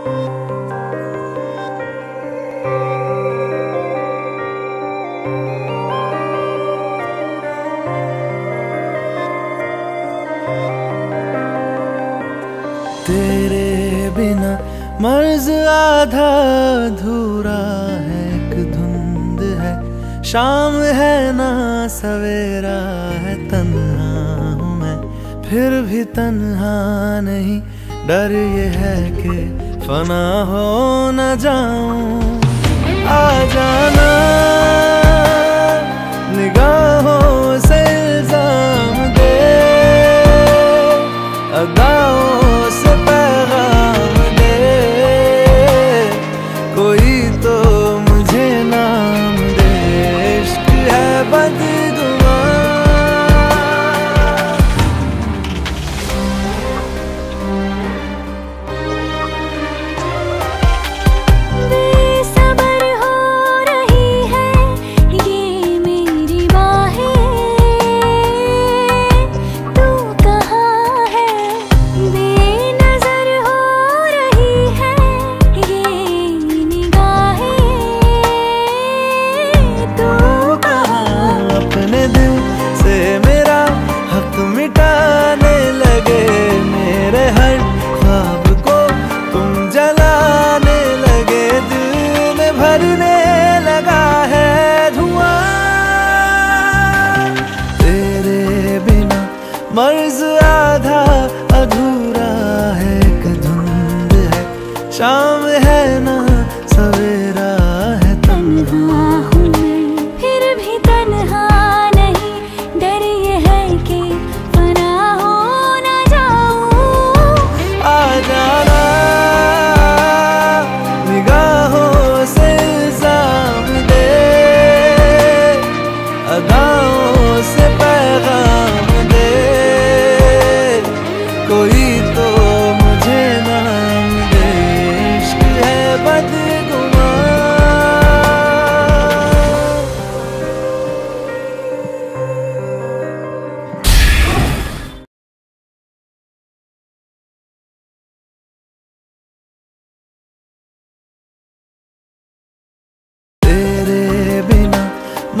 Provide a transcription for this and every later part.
तेरे बिना मर्ज आधा अधूरा है, एक धुंध है। शाम है ना, सवेरा है, तन्हा हूँ मैं। फिर भी तन्हा नहीं, डर ये है कि फना हो न जाऊँ। आ जा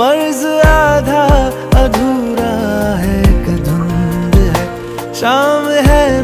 मर्ज आधा अधूरा है कदम है शाम है।